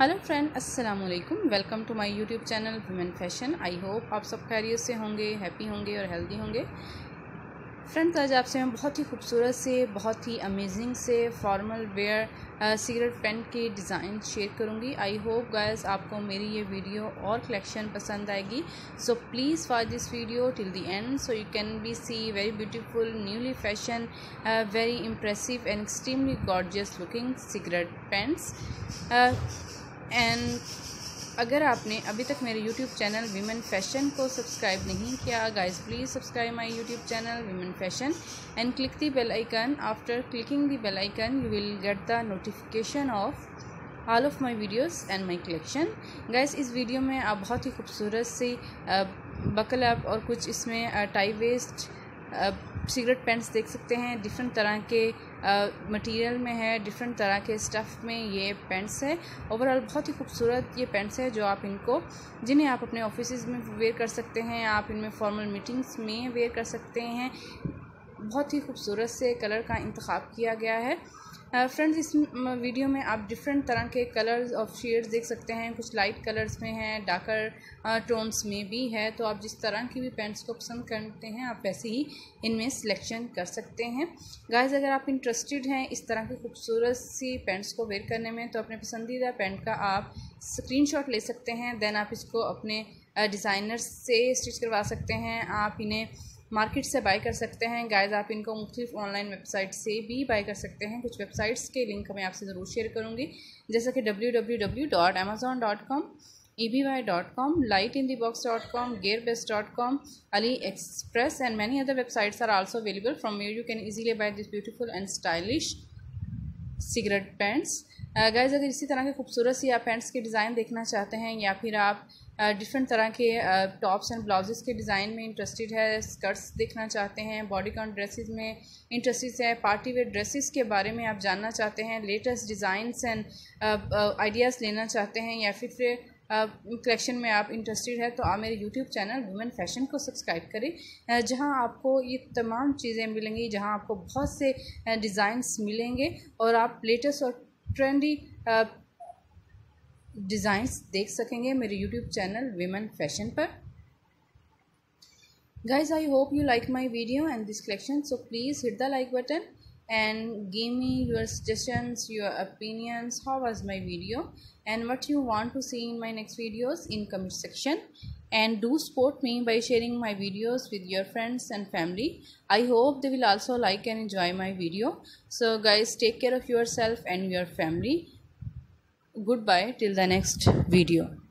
Hello friend अस्सलाम वालेकुम welcome to my YouTube channel women fashion. I hope आप सब खैरियत से होंगे, हैप्पी होंगे और हेल्दी होंगे। फ्रेंड्स, आज आपसे मैं बहुत ही खूबसूरत से, बहुत ही अमेजिंग से फॉर्मल वेयर सिगरेट पेंट की डिज़ाइन शेयर करूँगी। आई होप गाइस आपको मेरी ये वीडियो और कलेक्शन पसंद आएगी। So please watch this video till the end so you can be see very beautiful newly fashion very impressive and extremely gorgeous looking cigarette pants and अगर आपने अभी तक मेरे यूट्यूब चैनल वीमेन फ़ैशन को subscribe नहीं किया guys please subscribe my YouTube channel women fashion and click the bell icon after clicking the bell icon you will get the notification of all of my videos and my collection guys इस video में आप बहुत ही खूबसूरत सी buckle up और कुछ इसमें tie waste cigarette paints देख सकते हैं डिफरेंट तरह के मटेरियल में है डिफरेंट तरह के स्टफ़ में ये पेंट्स है। ओवरऑल बहुत ही खूबसूरत ये पेंट्स है जो आप इनको, जिन्हें आप अपने ऑफ़िस में वेयर कर सकते हैं, आप इनमें फॉर्मल मीटिंग्स में वेयर कर सकते हैं। बहुत ही खूबसूरत से कलर का इंतखब किया गया है। फ्रेंड्स इस वीडियो में आप डिफरेंट तरह के कलर्स ऑफ़ शेड्स देख सकते हैं। कुछ लाइट कलर्स में हैं डार्कर टोन्स में भी है। तो आप जिस तरह की भी पेंट्स को पसंद करते हैं, आप वैसे ही इनमें सिलेक्शन कर सकते हैं। गाइस अगर आप इंटरेस्टेड हैं इस तरह की खूबसूरत सी पेंट्स को वेयर करने में तो अपने पसंदीदा पेंट का आप स्क्रीनशॉट ले सकते हैं। देन आप इसको अपने डिज़ाइनर से स्टिच करवा सकते हैं। आप इन्हें मार्केट से बाई कर सकते हैं। गाइस, आप इनको मुख्तलिफ़ ऑनलाइन वेबसाइट से भी बाई कर सकते हैं। कुछ वेबसाइट्स के लिंक मैं आपसे ज़रूर शेयर करूँगी। जैसे कि W W W dot dot com E B Y dot com light in the box dot com gear best dot com AliExpress and many other websites are also available from your you can easily buy this beautiful and stylish cigarette pants. Guys अगर इसी तरह के खूबसूरत सी आप pants के design देखना चाहते हैं या फिर आप डिफरेंट तरह के टॉप्स एंड ब्लाउजेस के डिज़ाइन में इंटरेस्टेड है स्कर्ट्स देखना चाहते हैं बॉडी कॉन ड्रेसेस में इंटरेस्टेड है पार्टी वेयर ड्रेसेस के बारे में आप जानना चाहते हैं लेटेस्ट डिज़ाइंस एंड आइडियाज़ लेना चाहते हैं या फिर कलेक्शन में आप इंटरेस्टेड है तो आप मेरे यूट्यूब चैनल वुमेन फ़ैशन को सब्सक्राइब करें जहाँ आपको ये तमाम चीज़ें मिलेंगी, जहाँ आपको बहुत से डिज़ाइंस मिलेंगे और आप लेटेस्ट और ट्रेंडी डिज़ाइंस देख सकेंगे मेरे यूट्यूब चैनल विमेन फ़ैशन पर। Guys, i hope you like my video and this collection, so please hit the like button and give me your suggestions your opinions. How was my video? And what you want to see in my next videos in comment section. And do support me by sharing my videos with your friends and family. I hope they will also like and enjoy my video. So guys take care of yourself and your family. Goodbye. Till the next video